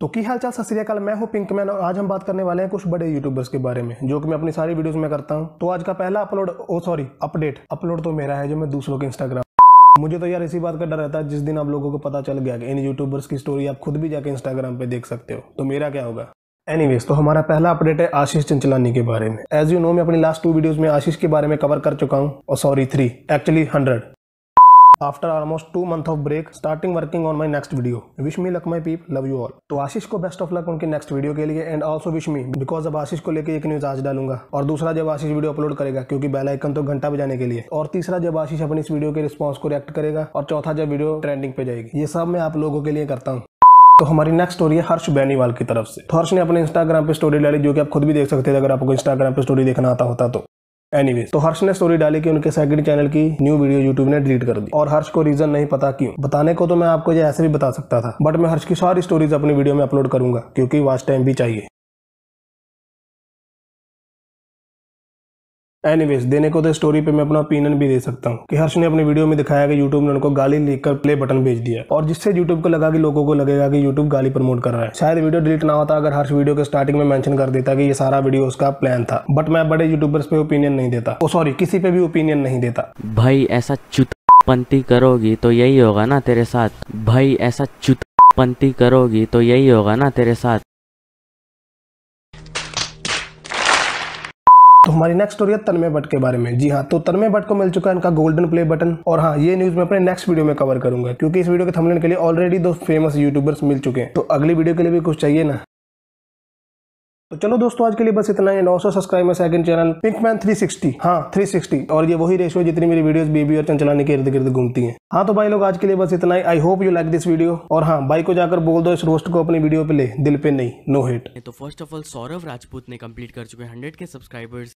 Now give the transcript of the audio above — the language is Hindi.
तो की हाल चाल? सत मैं हूँ पिंक मैन और आज हम बात करने वाले हैं कुछ बड़े यूट्यूबर्स के बारे में, जो कि मैं अपनी सारी वीडियोस में करता हूँ। तो आज का पहला upload oh sorry update upload तो मेरा है जो मैं दूसरों के इंस्टाग्राम मुझे तो यार इसी बात का डर रहता है, जिस दिन आप लोगों को पता चल गया कि इन यूट्यूबर्स की स्टोरी आप खुद भी जाके इंस्टाग्राम पे देख सकते हो तो मेरा क्या होगा? एनीवेज तो हमारा पहला अपडेट है आशीष चंचलानी के बारे में। एज यू नो मैं अपनी लास्ट टू वीडियोस में आशीष के बारे में कवर कर चुका हूँ, और sorry three actually hundred after almost two month off break starting working on my next video wish me luck my peep love you all तो आशीष को बेस्ट ऑफ़ लक उनकी नेक्स्ट वीडियो के लिए and also wish me because अब आशीष को लेकर एक न्यूज़ आज डालूँगा। और दूसरा जब आशीष वीडियो अपलोड करेगा, क्योंकि बेल आइकन तो घंटा बजाने के लिए। और तीसरा जब आशीष अपनी इस वीडियो के रिस्पॉन्स को रिएक्ट करेगा, और चौथा जब वीडियो ट्रेंडिंग पे जाएगी। ये सब मैं आप लोगों के लिए करता हूँ। तो हमारी नेक्स्ट स्टोरी है हर्ष बेनीवाल की तरफ़ से। तो हर्ष ने अपने इंस्टाग्राम पे स्टोरी डाली, जो कि आप खुद भी देख सकते थे, अगर आपको इंस्टाग्राम पे स्टोरी देखना आता होता तो। एनीवे तो हर्ष ने स्टोरी डाली कि उनके सेकंड चैनल की न्यू वीडियो यूट्यूब ने डिलीट कर दी। और हर्ष को रीजन नहीं पता क्यों। बताने को तो मैं आपको ये ऐसे भी बता सकता था बट मैं हर्ष की सारी स्टोरीज अपनी वीडियो में अपलोड करूँगा, क्योंकि वास्ट टाइम भी चाहिए। एनीवेज देने को तो स्टोरी पे मैं अपना ओपिनियन भी दे सकता हूँ कि हर्ष ने अपने वीडियो में दिखाया कि यूट्यूब ने उनको गाली लिखकर प्ले बटन भेज दिया। और जिससे यूट्यूब को लगा कि लोगों को लगेगा कि यूट्यूब गाली प्रमोट कर रहा है। शायद वीडियो डिलीट ना होता अगर हर्ष वीडियो के स्टार्टिंग में मेंशन कर देता कि ये सारा वीडियो उसका प्लान था। बट मैं बड़े यूट्यूबर्स पे ओपिनियन नहीं देता। ओ सॉरी किसी पे भी ओपिनियन नहीं देता। भाई, ऐसा चुतपंती करोगी तो यही होगा ना तेरे साथ। भाई, ऐसा चुतपंती करोगी तो यही होगा ना तेरे साथ। तो हमारी नेक्स्ट स्टोरी है तन्मय भट्ट के बारे में। जी हाँ तो तन्मय भट्ट को मिल चुका है इनका गोल्डन प्ले बटन और हाँ ये न्यूज़ मैं अपने नेक्स्ट वीडियो में कवर करूँगा, क्योंकि इस वीडियो के थंबनेल के लिए ऑलरेडी दो फ़ेमस यूट्यूबर्स मिल चुके हैं। तो अगली वीडियो के लिए भी कुछ चाहिए ना? तो चलो दोस्तों, आज के लिए बस इतना ही। नौ सौ सब्सक्राइबर सेकंड चैनल पिंकमैन 360 हाँ 360 और ये वही रेशियो जितनी मेरी वीडियोस बेबी और चंचलाने के इर्द गिर्द घूमती हैं। हाँ तो भाई लोग, आज के लिए बस इतना ही। I hope you like this video और हाँ भाई को जाकर बोल दो इस रोस्ट को अपनी वीडियो पे ले। दिल पे नहीं नो हेट तो first of all Saurabh Rajput ने कंप्लीट कर चुके हंड्रेड के सब्सक्राइबर्स